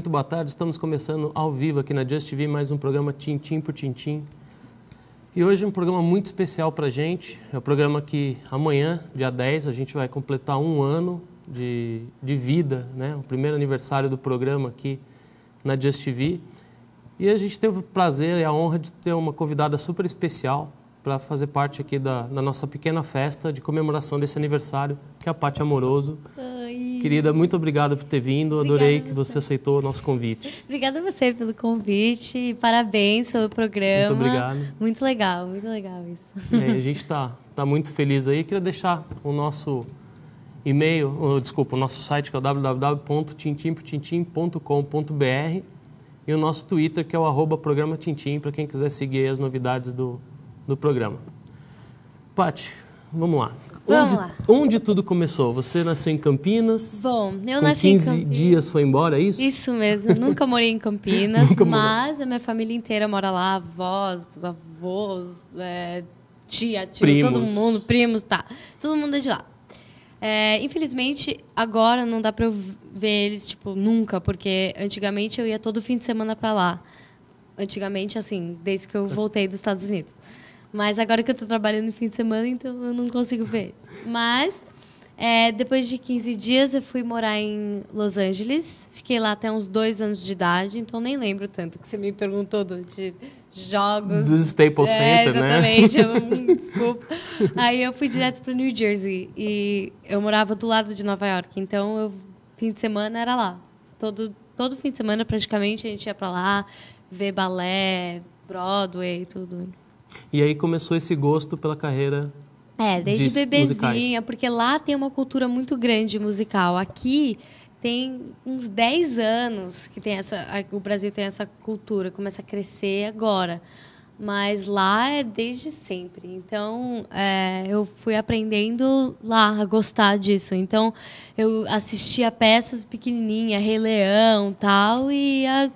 Muito boa tarde, estamos começando ao vivo aqui na Just TV mais um programa Tintim por Tintim. E hoje é um programa muito especial para a gente. É o um programa que amanhã, dia 10, a gente vai completar um ano de, de vida, né? o primeiro aniversário do programa aqui na Just TV. E a gente teve o prazer e a honra de ter uma convidada super especial para fazer parte aqui da, da, nossa pequena festa de comemoração desse aniversário, que é a Paty Amoroso. Oi. Querida, muito obrigada por ter vindo. Obrigada Adorei que você aceitou o nosso convite. Obrigada a você pelo convite. Parabéns pelo programa. Muito obrigado. Muito legal, muito legal isso. É, a gente está tá muito feliz aí. Queria deixar o nosso e-mail, desculpa, o nosso site que é o www.tintimpotintim.com.br e o nosso Twitter que é o arroba programa Tintim, para quem quiser seguir as novidades do, do programa. Pati, vamos lá. Vamos onde, lá. onde tudo começou? Você nasceu em Campinas? Bom, eu nasci 15 em Campinas. dias foi embora, é isso? Isso mesmo, nunca morei em Campinas, morou. mas a minha família inteira mora lá, avós, avós, é, tia, tio, Primos. todo mundo, primos, tá. Todo mundo é de lá. É, infelizmente, agora não dá pra eu ver eles, tipo, nunca, porque antigamente eu ia todo fim de semana pra lá. Antigamente, assim, desde que eu voltei dos Estados Unidos. Mas agora que eu tô trabalhando no fim de semana, então eu não consigo ver. Mas, é, depois de 15 dias, eu fui morar em Los Angeles. Fiquei lá até uns dois anos de idade, então nem lembro tanto que você me perguntou do, de jogos. Do Staples é, Center, né? exatamente, eu não, desculpa. Aí eu fui direto para New Jersey e eu morava do lado de Nova York, então eu fim de semana era lá. Todo todo fim de semana praticamente a gente ia para lá ver balé, Broadway, tudo. E aí começou esse gosto pela carreira. É, desde de bebezinha, musicais. porque lá tem uma cultura muito grande musical. Aqui tem uns 10 anos que tem essa, o Brasil tem essa cultura, começa a crescer agora. Mas lá é desde sempre. Então, é, eu fui aprendendo lá a gostar disso. Então, eu assistia peças pequenininha, Rei Leão tal, e ia,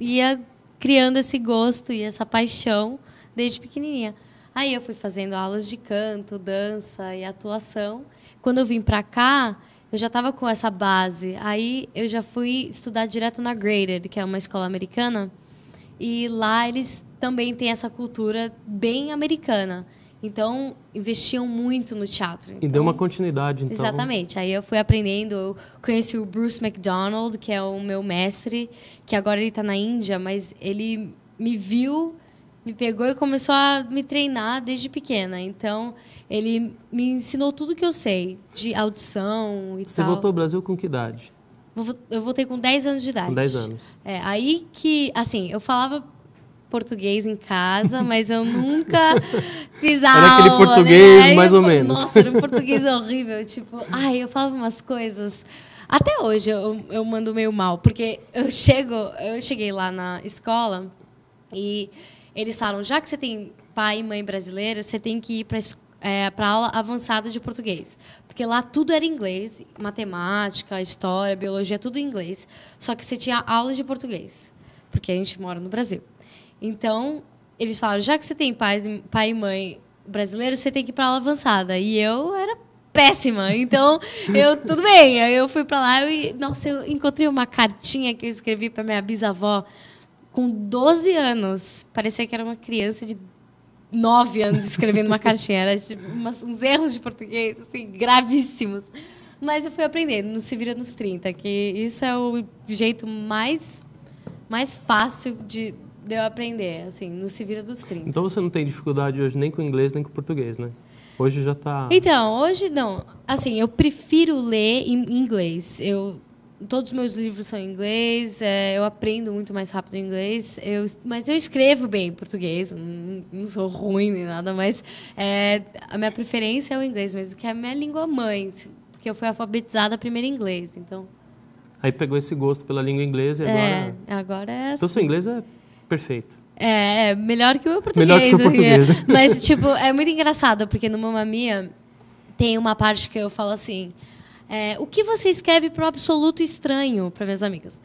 ia criando esse gosto e essa paixão desde pequenininha. Aí eu fui fazendo aulas de canto, dança e atuação. Quando eu vim para cá, eu já estava com essa base. Aí eu já fui estudar direto na Graded, que é uma escola americana. E lá eles também têm essa cultura bem americana. Então, investiam muito no teatro. E Então, deu uma continuidade, então. Exatamente. Aí eu fui aprendendo, eu conheci o Bruce McDonald, que é o meu mestre, que agora ele está na Índia, mas ele me viu, me pegou e começou a me treinar desde pequena. Então, ele me ensinou tudo que eu sei de audição e Você tal. voltou ao Brasil com que idade? Eu voltei com 10 anos de idade. Com 10 anos. É, aí que, assim, eu falava português em casa, mas eu nunca fiz aula. Era aquele português né? Mais eu ou menos. Nossa, era um português horrível. Tipo, ai, eu falava umas coisas. Até hoje eu, eu mando meio mal, porque eu chego, eu cheguei lá na escola e eles falaram, já que você tem pai e mãe brasileira, você tem que ir para é, para aula avançada de português. Porque lá tudo era inglês, matemática, história, biologia, tudo em inglês. Só que você tinha aula de português, porque a gente mora no Brasil. Então, eles falaram, já que você tem pais, e- pai e mãe brasileiros, você tem que ir para aula avançada. E eu era péssima. Então, eu tudo bem. Eu fui para lá e nossa, eu encontrei uma cartinha que eu escrevi para minha bisavó com 12 anos. Parecia que era uma criança de 9 anos escrevendo uma cartinha. Era tipo, umas- uns erros de português assim, gravíssimos. Mas eu fui aprendendo, não se vira nos 30, que isso é o jeito mais, mais fácil de, de eu aprender, assim, não se vira dos 30. Então você não tem dificuldade hoje nem com o inglês nem com o português, né? Hoje já tá. Então, hoje não. Assim, eu prefiro ler em inglês. Eu, todos os meus livros são em inglês, é, eu aprendo muito mais rápido em inglês, eu, mas eu escrevo bem em português, não, não sou ruim nem nada, mas é, a minha preferência é o inglês mesmo, que é a minha língua mãe, porque eu fui alfabetizada primeiro em inglês, então... Aí pegou esse gosto pela língua inglesa e É, agora. agora é Então seu inglês é perfeito. É, é melhor que o meu português. Melhor que o seu assim, português, é. né? Mas, tipo, é muito engraçado, porque no Mamma Mia tem uma parte que eu falo assim: é, o que você escreve para o absoluto estranho para minhas amigas?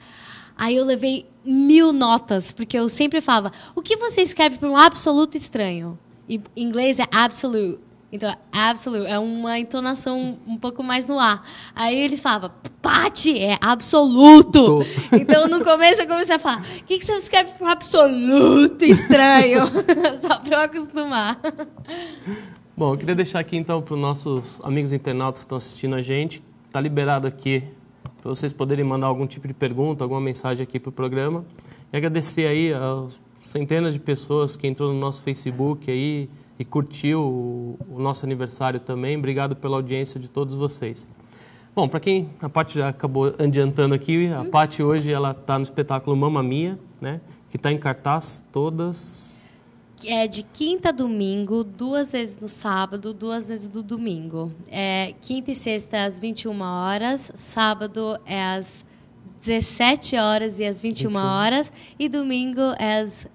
Aí eu levei mil notas, porque eu sempre falava: o que você escreve para um absoluto estranho? E em inglês é absolute. Então, absolute é uma entonação um pouco mais no ar. Aí ele falava, Pati, é absoluto. então, no começo eu comecei a falar, o que, que você escreve por absoluto estranho? Só para eu acostumar. Bom, eu queria deixar aqui então para os nossos amigos internautas que estão assistindo a gente, está liberado aqui para vocês poderem mandar algum tipo de pergunta, alguma mensagem aqui para o programa. E agradecer aí as centenas de pessoas que entrou no nosso Facebook aí, e curtiu o, o nosso aniversário também. Obrigado pela audiência de todos vocês. Bom, para quem a Paty já acabou adiantando aqui, a Paty hoje ela está no espetáculo Mamma Mia, né? Que está em cartaz todas. É de quinta a domingo, duas vezes no sábado, duas vezes no domingo. É, quinta e sexta às 21 horas, sábado é às 17 horas e às 21, 21. horas, e domingo é às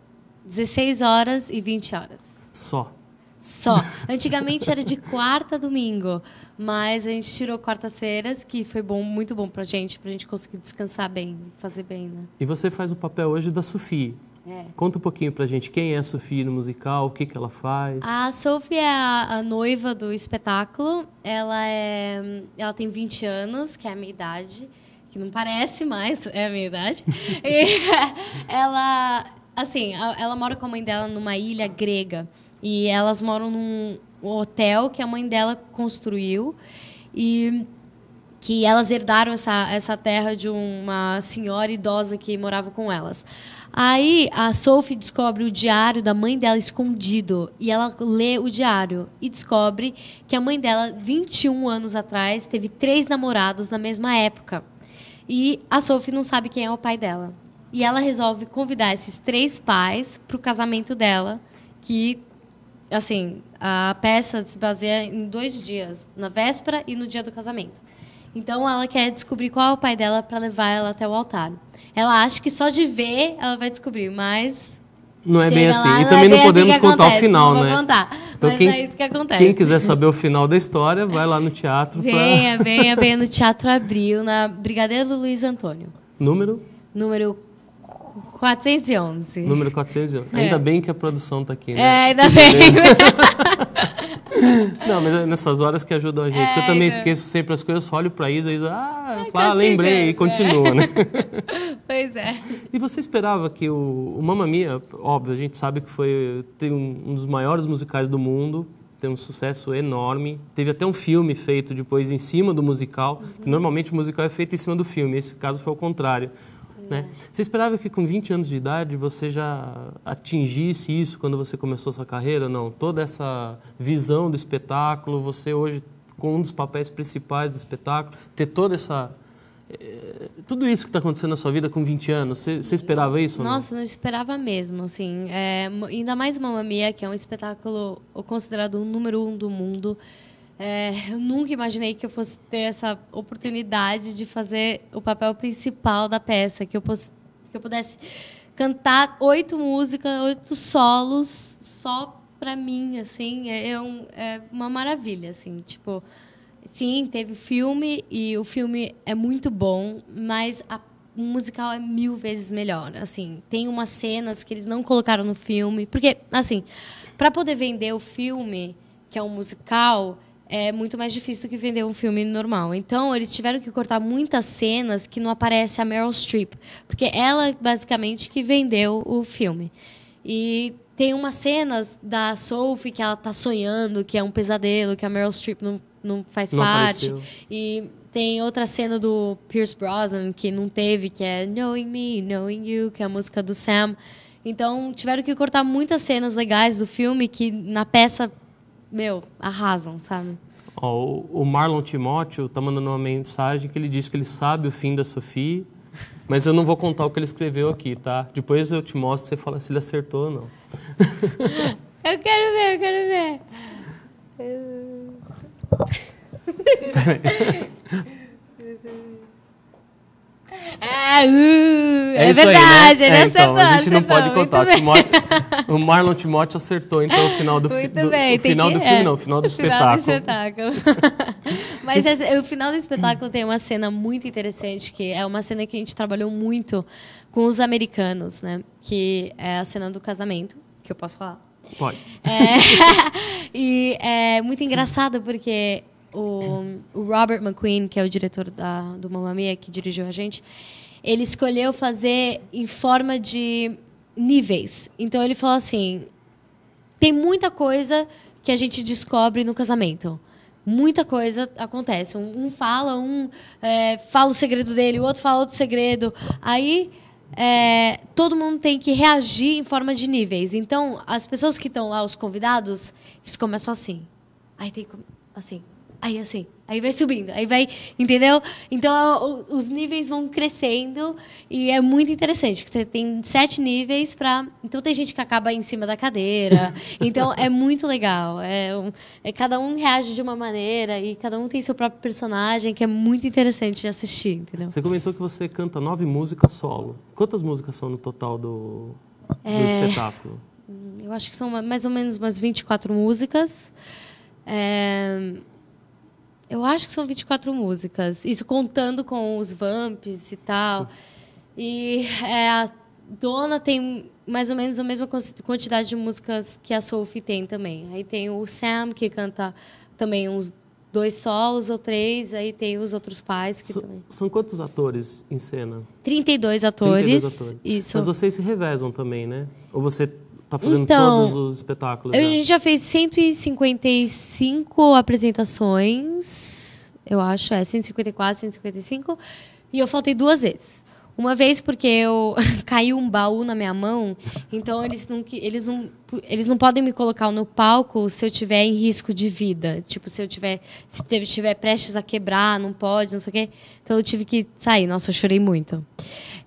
16 horas e 20 horas. Só. Só. Antigamente era de quarta a domingo, mas a gente tirou quartas-feiras, que foi bom, muito bom pra gente, pra gente conseguir descansar bem, fazer bem, né? E você faz o papel hoje da Sofia. É. Conta um pouquinho pra gente quem é a Sofia no musical, o que, que ela faz. A Sofia é a, a, noiva do espetáculo. Ela, é, ela tem 20 anos, que é a minha idade, que não parece mais, é a minha idade. e ela, assim, ela mora com a mãe dela numa ilha grega. E elas moram num hotel que a mãe dela construiu e que elas herdaram essa, essa terra de uma senhora idosa que morava com elas. Aí a Sophie descobre o diário da mãe dela escondido e ela lê o diário e descobre que a mãe dela, 21 anos atrás, teve três namorados na mesma época. E a Sophie não sabe quem é o pai dela. E ela resolve convidar esses três pais para o casamento dela, que assim, a peça se baseia em dois dias, na véspera e no dia do casamento. Então ela quer descobrir qual é o pai dela para levar ela até o altar. Ela acha que só de ver ela vai descobrir, mas não é bem assim. Lá, e também não, é não podemos assim contar acontece, o final, não né? Contar. Então, mas quem, é isso que acontece. Quem quiser saber o final da história, vai lá no teatro. Venha, pra... venha, venha no Teatro Abril, na Brigadeiro Luiz Antônio. Número? Número 411. Número 411. É. Ainda bem que a produção está aqui, né? É, ainda bem. Não, mas é nessas horas que ajudam a gente. É, eu também então. esqueço sempre as coisas, olho para Isa e Isa, ah, falo, ah lembrei, e continua, né? Pois é. E você esperava que o, o Mamma Mia, óbvio, a gente sabe que foi tem um, um dos maiores musicais do mundo, tem um sucesso enorme. Teve até um filme feito depois em cima do musical, uhum. que normalmente o musical é feito em cima do filme, esse caso foi o contrário. Né? Você esperava que com 20 anos de idade você já atingisse isso quando você começou sua carreira? Não. Toda essa visão do espetáculo, você hoje com um dos papéis principais do espetáculo, ter toda essa é, tudo isso que está acontecendo na sua vida com 20 anos, você, você esperava isso? Nossa, não? não esperava mesmo, assim. É, ainda mais Mamma Mia, que é um espetáculo considerado o número um do mundo. É, eu nunca imaginei que eu fosse ter essa oportunidade de fazer o papel principal da peça, que eu, que eu pudesse cantar oito músicas, oito solos só para mim, assim, é, é, um, é, uma maravilha, assim, tipo, sim, teve filme e o filme é muito bom, mas a, o musical é mil vezes melhor, assim, tem umas cenas que eles não colocaram no filme, porque, assim, para poder vender o filme, que é um musical, é muito mais difícil do que vender um filme normal. Então, eles tiveram que cortar muitas cenas que não aparece a Meryl Streep, porque ela basicamente que vendeu o filme. E tem umas cenas da Sophie que ela tá sonhando, que é um pesadelo, que a Meryl Streep não, não faz não parte. Apareceu. E tem outra cena do Pierce Brosnan que não teve, que é Knowing Me, Knowing You, que é a música do Sam. Então, tiveram que cortar muitas cenas legais do filme que na peça meu, arrasam, sabe? Ó, o Marlon Timóteo tá mandando uma mensagem que ele diz que ele sabe o fim da Sofia, mas eu não vou contar o que ele escreveu aqui, tá? Depois eu te mostro e você fala se ele acertou ou não. eu quero ver, eu quero ver. É, uh, é, é verdade, aí, né? ele é, então, A gente não pode contar. O Marlon Timóteo acertou, então, o final do, muito do, bem, o final que, do filme, é, não, o final do o espetáculo. Final do espetáculo. Mas o final do espetáculo tem uma cena muito interessante, que é uma cena que a gente trabalhou muito com os americanos, né? Que é a cena do casamento, que eu posso falar. Pode. É, e é muito engraçado porque o, o Robert McQueen, que é o diretor da, do Mamma Mia, que dirigiu a gente, ele escolheu fazer em forma de níveis. Então ele falou assim: tem muita coisa que a gente descobre no casamento. Muita coisa acontece. Um, um fala, um é, fala o segredo dele, o outro fala outro segredo. Aí é, todo mundo tem que reagir em forma de níveis. Então, as pessoas que estão lá, os convidados, eles começam assim. Aí tem assim. Aí assim. Aí vai subindo, aí vai, entendeu? Então os níveis vão crescendo e é muito interessante. que Tem sete níveis para, então tem gente que acaba em cima da cadeira. Então é muito legal. É, é, cada um reage de uma maneira e cada um tem seu próprio personagem que é muito interessante de assistir, entendeu? Você comentou que você canta nove músicas solo. Quantas músicas são no total do, do é, espetáculo? Eu acho que são mais ou menos umas 24 músicas. É, eu acho que são 24 músicas. Isso contando com os vamps e tal. Sim. E é, a Dona tem mais ou menos a mesma quantidade de músicas que a Sophie tem também. Aí tem o Sam, que canta também uns dois solos ou três. Aí tem os outros pais que so, também. São quantos atores em cena? 32 atores. 32 atores. Isso. Mas vocês se revezam também, né? Ou você Tá fazendo então, todos os espetáculos? A gente já fez 155 apresentações, eu acho, é 154, 155, e eu faltei duas vezes. Uma vez porque eu caiu um baú na minha mão, então eles não, eles não, eles não podem me colocar no palco se eu tiver em risco de vida. Tipo, se eu tiver, se tiver prestes a quebrar, não pode, não sei o quê. Então eu tive que sair. Nossa, eu chorei muito.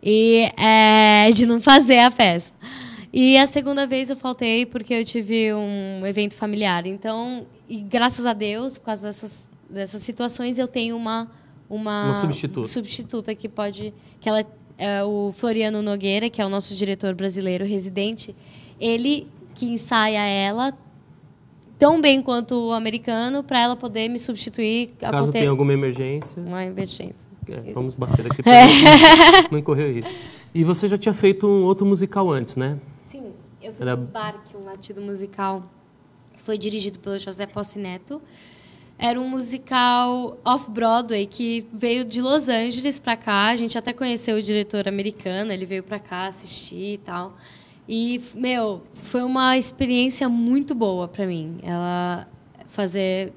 E é, de não fazer a festa. E a segunda vez eu faltei porque eu tive um evento familiar. Então, e graças a Deus, por causa dessas, dessas situações, eu tenho uma uma, uma substituta. substituta que pode que ela é o Floriano Nogueira, que é o nosso diretor brasileiro residente, ele que ensaia ela tão bem quanto o americano para ela poder me substituir caso tenha alguma emergência. Uma emergência. É, vamos bater aqui para é. não correr isso. E você já tinha feito um outro musical antes, né? Eu fiz Era... o Barque, um latido musical, que foi dirigido pelo José Possi Neto. Era um musical off-Broadway que veio de Los Angeles para cá. A gente até conheceu o diretor americano, ele veio para cá assistir e tal. E, meu, foi uma experiência muito boa para mim. Ela fazer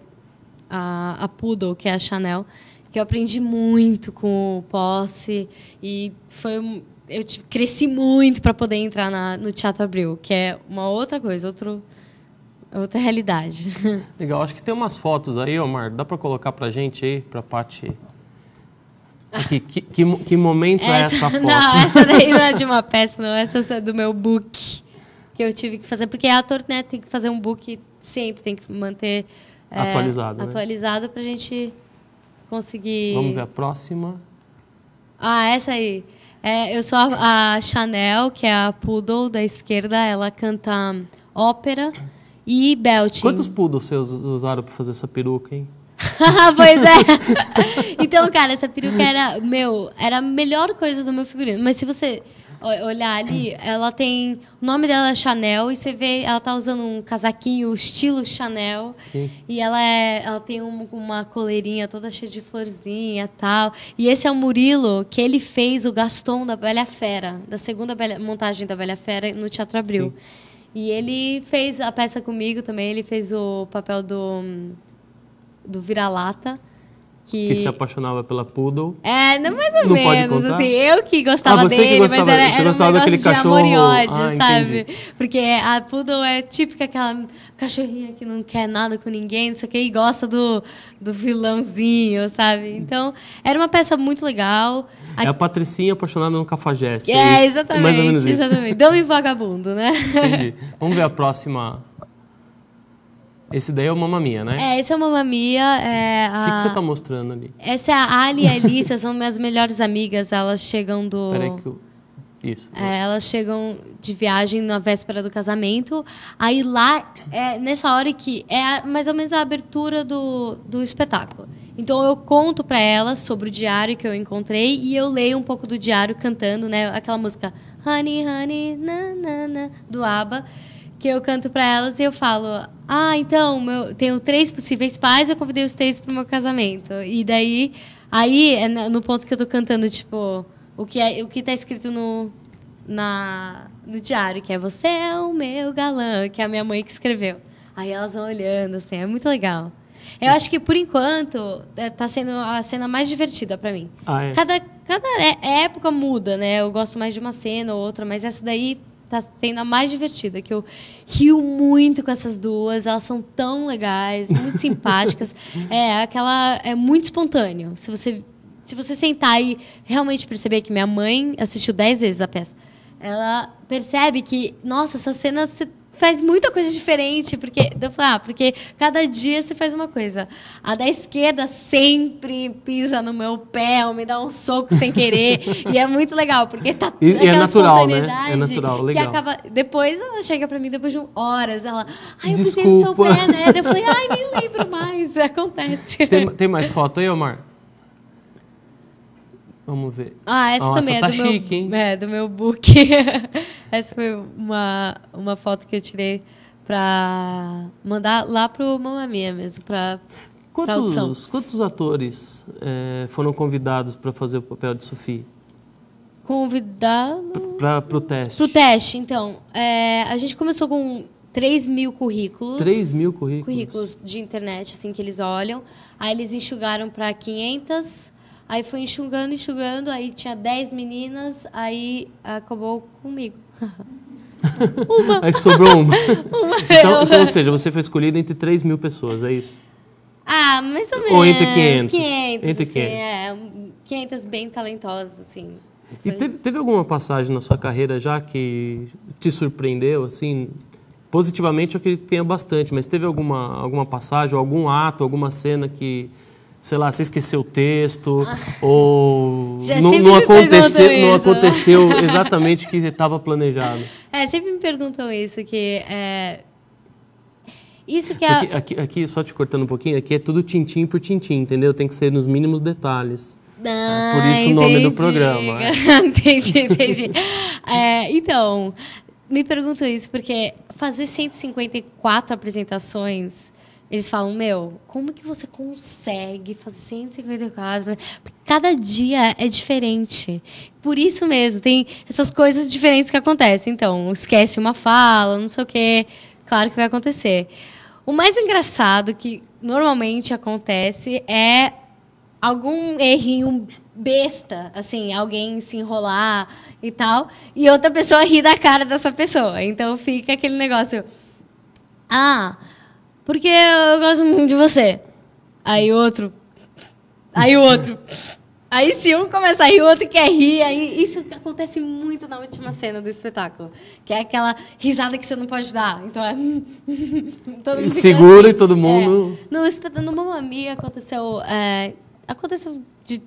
a, a Poodle, que é a Chanel, que eu aprendi muito com o Posse e foi eu cresci muito para poder entrar na, no Teatro Abril, que é uma outra coisa, outro, outra realidade. Legal, acho que tem umas fotos aí, Omar, dá para colocar para gente aí, para Paty? Que, que, que, que, momento essa, é essa foto? Não, essa daí não é de uma peça, não. Essa é do meu book que eu tive que fazer. Porque ator né, tem que fazer um book sempre, tem que manter atualizado. É, atualizado né? para a gente conseguir. Vamos ver a próxima. Ah, essa aí. É, eu sou a, a, Chanel, que é a poodle da esquerda. Ela canta ópera e belting. Quantos poodles vocês usaram para fazer essa peruca, hein? pois é. então, cara, essa peruca era, meu, era a melhor coisa do meu figurino. Mas se você olhar ali, ela tem. O nome dela é Chanel e você vê, ela tá usando um casaquinho estilo Chanel. Sim. E ela é. Ela tem um, uma coleirinha toda cheia de florzinha e tal. E esse é o Murilo, que ele fez o Gaston da Bela Fera, da segunda Bela, montagem da Bela Fera no Teatro Abril. Sim. E ele fez a peça comigo também, ele fez o papel do, do vira-lata. Que... que... se apaixonava pela Poodle. É, não mais ou não menos, assim, eu que gostava ah, dele, gostava, mas era, era um negócio de cachorro... amor e ódio, ah, sabe? Porque a Poodle é típica aquela cachorrinha que não quer nada com ninguém, não sei o que, e gosta do, do vilãozinho, sabe? Então, era uma peça muito legal. É a Patricinha apaixonada no cafajeste. É, é exatamente. mais ou menos isso. Exatamente. Dão e vagabundo, né? Entendi. Vamos ver a próxima esse daí é o Mamma Mia, né? É, esse é o Mamma Mia. É a... O que, que você está mostrando ali? Essa é a Ali e a Alicia, são minhas melhores amigas. Elas chegam do... Peraí que eu... Isso. É, elas chegam de viagem na véspera do casamento. Aí lá, é nessa hora que é mais ou menos a abertura do, do espetáculo. Então eu conto para elas sobre o diário que eu encontrei e eu leio um pouco do diário cantando, né? Aquela música Honey, Honey, na, na, na, do ABBA que eu canto para elas e eu falo: "Ah, então, meu, tenho três possíveis pais, eu convidei os três pro meu casamento". E daí aí é no ponto que eu tô cantando, tipo, o que é, o que tá escrito no na no diário, que é você é o meu galã, que é a minha mãe que escreveu. Aí elas vão olhando assim, é muito legal. Eu acho que por enquanto está sendo a cena mais divertida para mim. Ah, é? Cada cada é, época muda, né? Eu gosto mais de uma cena ou outra, mas essa daí tá sendo a mais divertida, que eu rio muito com essas duas, elas são tão legais, muito simpáticas. É, aquela é muito espontâneo. Se você se você sentar e realmente perceber que minha mãe assistiu dez vezes a peça, ela percebe que, nossa, essa cena faz muita coisa diferente, porque, ah, porque cada dia você faz uma coisa. A da esquerda sempre pisa no meu pé, ou me dá um soco sem querer, e é muito legal, porque tá e, é natural, né? É natural, legal. Que acaba, depois ela chega pra mim depois de horas, ela, ai, eu pisei no seu pé, né? Eu falei, ai, nem lembro mais, acontece. Tem, tem mais foto aí, Omar? Vamos ver. Ah, essa também é tá do chique, meu, hein? é do meu book. essa foi uma, uma foto que eu tirei pra mandar lá pro Mamma Mia mesmo, pra, pra audição. Quantos, quantos atores é, foram convidados para fazer o papel de Sophie? Convidado Para o teste. pro teste, então. é, a gente começou com 3 mil currículos. 3 mil currículos. currículos de internet, assim, que eles olham. Aí eles enxugaram para 500. Aí foi enxugando, enxugando. Aí tinha 10 meninas. Aí acabou comigo. uma. Aí sobrou uma. uma Então, então, ou seja, você foi escolhido entre 3 mil pessoas, é isso? Ah, mais ou menos. Ou entre 500? 500, Entre assim, 500. É, um- 500 bem talentosas, assim. E teve, teve alguma passagem na sua carreira já que te surpreendeu, assim? Positivamente eu acredito que tenha bastante, mas teve alguma, alguma passagem, algum ato, alguma cena que, sei lá, você esqueceu o texto, ou Já não, não aconteceu, perguntam não aconteceu exatamente o que estava planejado. É, sempre me perguntam isso, que é... Isso que é... Aqui, aqui, aqui, só te cortando um pouquinho, aqui é tudo tintim por tintim, entendeu? Tem que ser nos mínimos detalhes. Ah, por isso o nome do entendi. programa, é. entendi, entendi. É, então, me pergunto isso, porque fazer 154 apresentações, eles falam, meu, como que você consegue fazer 154? Porque cada dia é diferente. Por isso mesmo, tem essas coisas diferentes que acontecem. Então, esquece uma fala, não sei o quê. Claro que vai acontecer. O mais engraçado que normalmente acontece é algum errinho besta, assim, alguém se enrolar e tal, e outra pessoa ri da cara dessa pessoa. Então fica aquele negócio. Ah, porque eu gosto muito de você. Aí outro. Aí o outro. Aí se um começa a rir, o outro quer rir. Aí isso acontece muito na última cena do espetáculo. Que é aquela risada que você não pode dar. Então é. todo mundo Segura assim. e todo mundo- É. No, espet- no Mamma Mia aconteceu. é, aconteceu de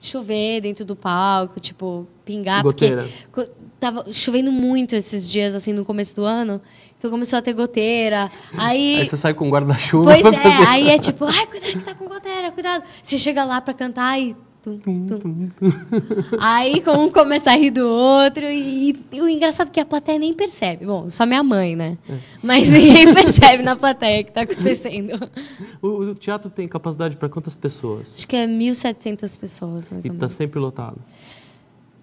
chover dentro do palco, tipo, pingar. Goteira. Porque tava chovendo muito esses dias, assim, no começo do ano. Então começou a ter goteira. Aí. Aí você sai com guarda-chuva Pois é, fazer- aí é tipo, ai, cuidado que tá com goteira, cuidado. Você chega lá pra cantar e. tum, tum. Aí um começa a rir do outro e, e o engraçado é que a plateia nem percebe. Bom, só minha mãe, né? Mas ninguém percebe na plateia que tá acontecendo. O, o teatro tem capacidade para quantas pessoas? Acho que é 1.700 pessoas, mais E ou está menos. sempre lotado.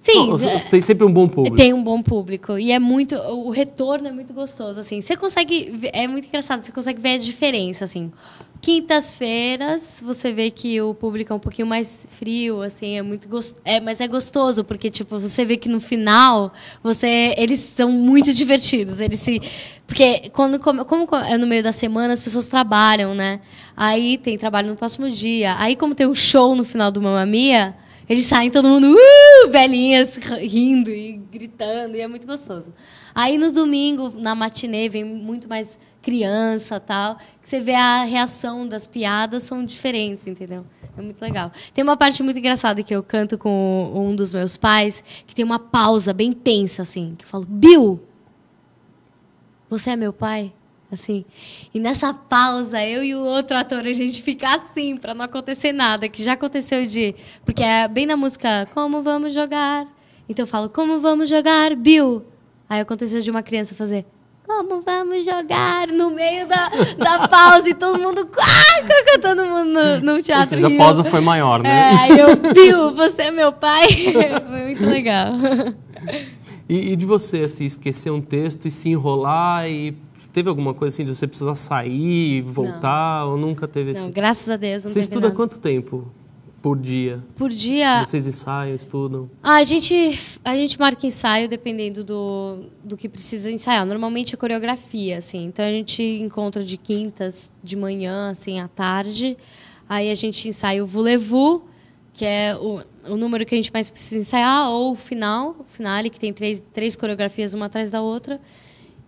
Sim, é- tem sempre um bom público. Tem um bom público. E é muito. O retorno é muito gostoso, assim. Você consegue. É muito engraçado, você consegue ver a diferença, assim. Quintas-feiras, você vê que o público é um pouquinho mais frio, assim, é muito gostoso. É, mas é gostoso, porque, tipo, você vê que no final, você. Eles são muito divertidos. Eles se. Porque quando como, como é no meio da semana, as pessoas trabalham, né? Aí tem trabalho no próximo dia. Aí, como tem um show no final do Mamma Mia, eles saem todo mundo, uh, velhinhas rindo e gritando, e é muito gostoso. Aí no domingo, na matinê, vem muito mais criança tal. Que você vê a reação das piadas são diferentes, entendeu? É muito legal. Tem uma parte muito engraçada que eu canto com um dos meus pais, que tem uma pausa bem tensa, assim, que eu falo, Bill, você é meu pai? Assim. E nessa pausa, eu e o outro ator, a gente fica assim, pra não acontecer nada, que já aconteceu de. Porque é bem na música, como vamos jogar? Então eu falo, como vamos jogar, Bill? Aí aconteceu de uma criança fazer, como vamos jogar no meio da, da pausa e todo mundo, ah, todo mundo no, no teatro. Ou seja, a pausa foi maior, né? É, aí eu, Bill, você é meu pai. foi muito legal. E, e, de você, assim, esquecer um texto e se enrolar e teve alguma coisa assim de você precisar sair, voltar não. ou nunca teve Não, graças a Deus não Você estuda nada. quanto tempo? por dia? Por dia. Vocês ensaiam, estudam? Ah, a gente, a gente marca ensaio dependendo do, do que precisa ensaiar. Normalmente é coreografia, assim. Então a gente encontra de quintas de manhã, assim, à tarde. Aí a gente ensaia o Voulez-Vous, que é o, o número que a gente mais precisa ensaiar, ou o final, o finale, que tem três, três coreografias uma atrás da outra.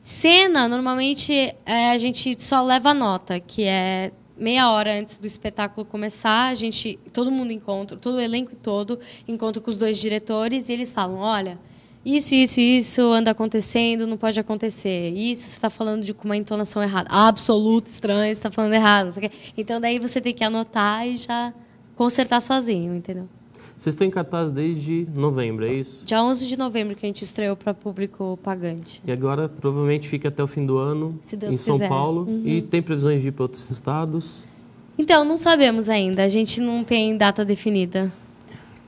Cena, normalmente é, a gente só leva nota, que é meia hora antes do espetáculo começar, a gente, todo mundo encontra, todo o elenco todo encontra com os dois diretores e eles falam, olha, isso, isso, isso anda acontecendo, não pode acontecer. Isso você está falando de com uma entonação errada, absoluto estranho, está falando errado. Então daí você tem que anotar e já consertar sozinho, entendeu? Vocês estão em cartaz desde novembro, é isso? Dia 11 de novembro que a gente estreou para público pagante. E agora provavelmente fica até o fim do ano em São quiser. Paulo. Uhum. E tem previsões de ir para outros estados? Então, não sabemos ainda. A gente não tem data definida.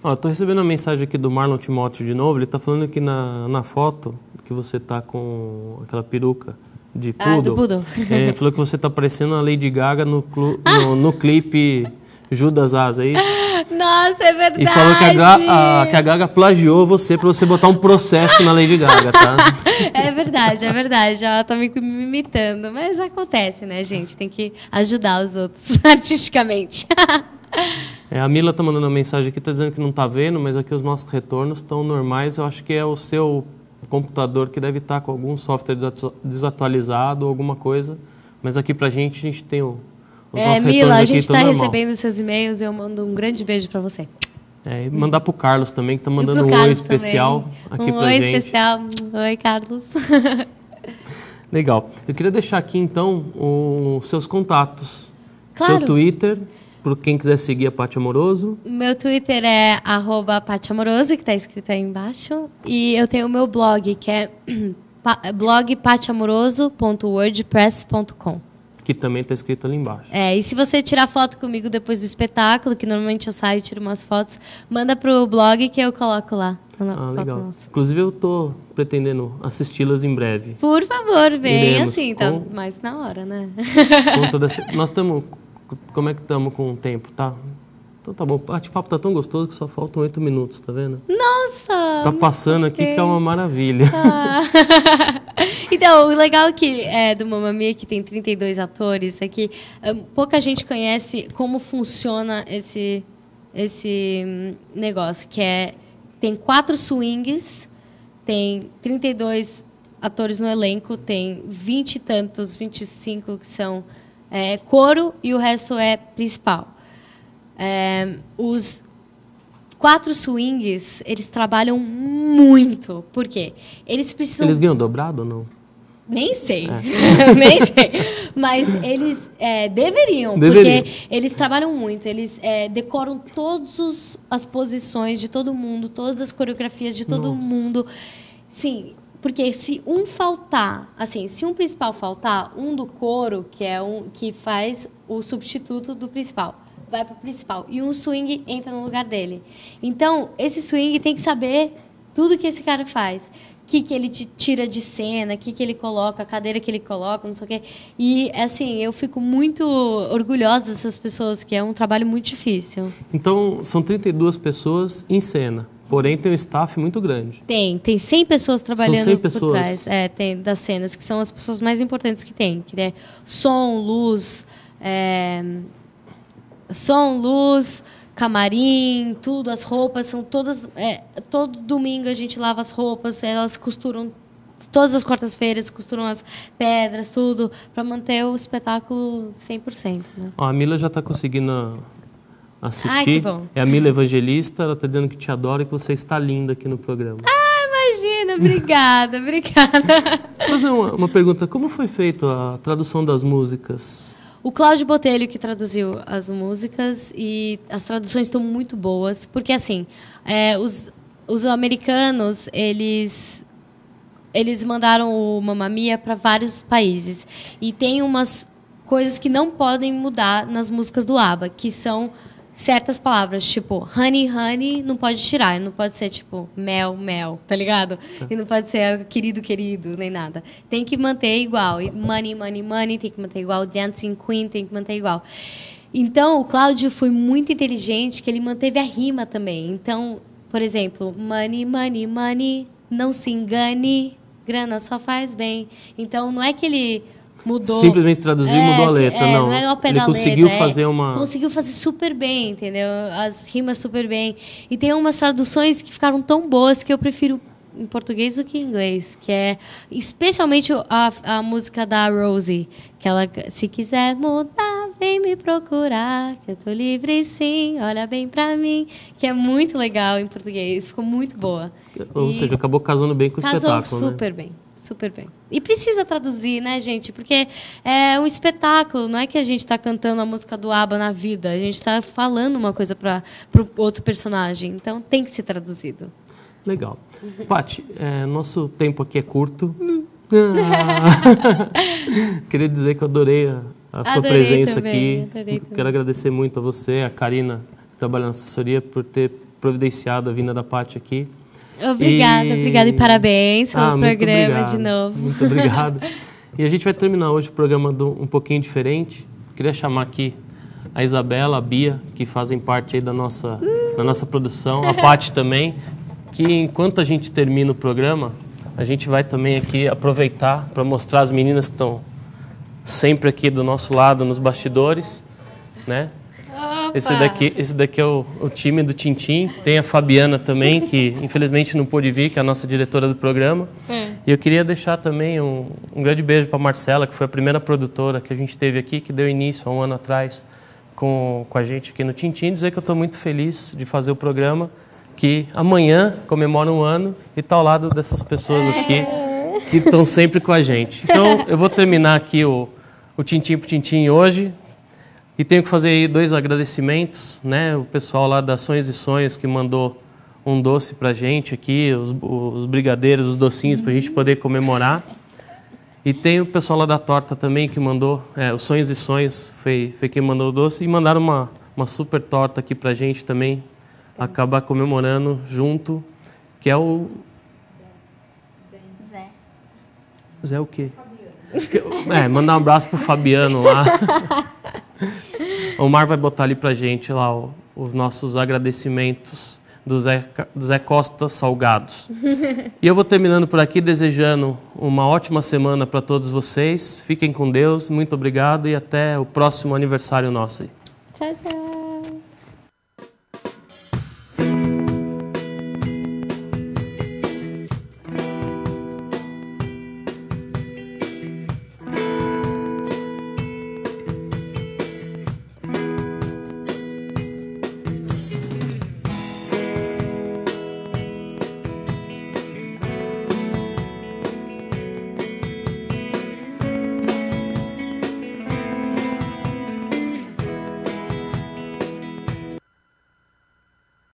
Estou recebendo uma mensagem aqui do Marlon Timóteo de novo. Ele está falando que na, na foto que você está com aquela peruca de poodle. Ah, poodle. É, falou que você está parecendo a Lady Gaga no, no, no clipe Judas Asa, é isso? Nossa, é verdade. E falou que a, a, que a Gaga plagiou você para você botar um processo na Lady Gaga, tá? É verdade, é verdade. Ela tá me imitando. Mas acontece, né, gente? Tem que ajudar os outros artisticamente. É, a Mila tá mandando uma mensagem aqui, tá dizendo que não tá vendo, mas aqui os nossos retornos estão normais. Eu acho que é o seu computador que deve estar tá com algum software desatualizado ou alguma coisa. Mas aqui pra gente, a gente tem o é, Mila, a gente está recebendo seus e-mails e eu mando um grande beijo para você. É, e mandar para o Carlos também, que está mandando um oi especial também. aqui um para gente. Um oi especial. Oi, Carlos. Legal. Eu queria deixar aqui, então, os seus contatos. Claro. Seu Twitter, para quem quiser seguir a Paty Amoroso. Meu Twitter é arroba Amoroso, que está escrito aí embaixo. E eu tenho o meu blog, que é blog patiamoroso.wordpress.com que também está escrito ali embaixo. É, e se você tirar foto comigo depois do espetáculo, que normalmente eu saio e tiro umas fotos, manda pro blog que eu coloco lá. Ah, legal. Nossa. Inclusive eu tô pretendendo assisti-las em breve. Por favor, vem Iremos assim, tá com... mais na hora, né? toda... Nós estamos como é que estamos com o tempo, tá? Então tá bom, o bate-papo tá tão gostoso que só faltam oito minutos, tá vendo? Nossa! Tá passando aqui que é uma maravilha. Ah. então, o legal que é do Mamma Mia, que tem 32 atores, é que um, pouca gente conhece como funciona esse, esse hum, negócio, que é tem quatro swings, tem 32 atores no elenco, tem 20 e tantos, 25 que são é, coro e o resto é principal. É, os quatro swings, eles trabalham muito. Por quê? Eles precisam... Eles ganham dobrado ou não? Nem sei. É. Nem sei. Mas eles é, deveriam, Deveria. porque eles trabalham muito. Eles é, decoram todas as posições de todo mundo, todas as coreografias de todo Nossa. mundo. Sim, porque se um faltar, assim, se um principal faltar, um do coro, que é um que faz o substituto do principal, vai para o principal. E um swing entra no lugar dele. Então, esse swing tem que saber tudo que esse cara faz. O que, que ele tira de cena, o que, que ele coloca, a cadeira que ele coloca, não sei o quê. E, assim, eu fico muito orgulhosa dessas pessoas, que é um trabalho muito difícil. Então, são 32 pessoas em cena. Porém, tem um staff muito grande. Tem, tem 100 pessoas trabalhando 100 pessoas. por trás é, tem, das cenas, que são as pessoas mais importantes que tem. Que é som, luz, é, som, luz, camarim, tudo, as roupas são todas. É, todo domingo a gente lava as roupas, elas costuram todas as quartas-feiras costuram as pedras, tudo, para manter o espetáculo 100%. Né? Ó, a Mila já está conseguindo assistir. Ai, é a Mila Evangelista, ela está dizendo que te adora e que você está linda aqui no programa. Ah, imagina, obrigada, obrigada. Vou fazer uma, uma pergunta, como foi feita a tradução das músicas? O Cláudio Botelho que traduziu as músicas e as traduções estão muito boas, porque assim, é, os, os americanos, eles eles mandaram o Mamma Mia para vários países. E tem umas coisas que não podem mudar nas músicas do ABBA, que são certas palavras, tipo, honey, honey, não pode tirar, não pode ser tipo mel, mel, tá ligado? E não pode ser querido, querido, nem nada. Tem que manter igual. Money, money, money, tem que manter igual. Dancing Queen tem que manter igual. Então, o Cláudio foi muito inteligente que ele manteve a rima também. Então, por exemplo, money, money, money, não se engane, grana só faz bem. Então, não é que ele mudou. Simplesmente traduziu e mudou a letra, é, não. não é ao pé ele da conseguiu letra, é- fazer uma. Conseguiu fazer super bem, entendeu? As rimas super bem. E tem umas traduções que ficaram tão boas que eu prefiro em português do que em inglês, que é especialmente a, a música da Rosie, que ela se quiser mudar, vem me procurar, que eu tô livre sim, olha bem pra mim, que é muito legal em português, ficou muito boa. Ou E seja, acabou casando bem com o espetáculo, né? super bem, super bem. E precisa traduzir, né, gente? Porque é um espetáculo, não é que a gente está cantando a música do ABBA na vida, a gente está falando uma coisa para o outro personagem, então tem que ser traduzido. Legal. Paty, é, nosso tempo aqui é curto. Hum. Ah. Queria dizer que eu adorei a, a sua Adorei presença também, aqui. adorei também. Quero agradecer muito a você, a Karina, que trabalha na assessoria, por ter providenciado a vinda da Paty aqui. Obrigada, E- obrigada e parabéns pelo Ah, programa obrigado. de novo. Muito obrigado. e a gente vai terminar hoje o programa do- um pouquinho diferente. Queria chamar aqui a Isabela, a Bia, que fazem parte aí da nossa, da nossa produção, a Paty também, que enquanto a gente termina o programa, a gente vai também aqui aproveitar para mostrar as meninas que estão sempre aqui do nosso lado nos bastidores, né? Esse daqui, esse daqui é o, o time do Tintim. Tem a Fabiana também, que infelizmente não pôde vir, que é a nossa diretora do programa. E eu queria deixar também um, um grande beijo para Marcela, que foi a primeira produtora que a gente teve aqui, que deu início há um ano atrás com, com a gente aqui no Tintim. Dizer que eu estou muito feliz de fazer o programa, que amanhã comemora um ano e está ao lado dessas pessoas aqui que estão sempre com a gente. Então, eu vou terminar aqui o, o Tintim por Tintim hoje, e tenho que fazer aí dois agradecimentos, né? O pessoal lá da Sonhos e Sonhos que mandou um doce pra gente aqui, os, os brigadeiros, os docinhos pra gente poder comemorar. E tem o pessoal lá da torta também que mandou, é, os Sonhos e Sonhos foi, foi quem mandou o doce e mandaram uma, uma super torta aqui pra gente também, acabar comemorando junto, que é o... Zé. Zé o quê? É, mandar um abraço pro Fabiano lá. O Mar vai botar ali pra gente lá o- os nossos agradecimentos do Zé, do Zé Costa Salgados. E eu vou terminando por aqui desejando uma ótima semana para todos vocês. Fiquem com Deus, muito obrigado e até o próximo aniversário nosso. aí. Tchau, tchau.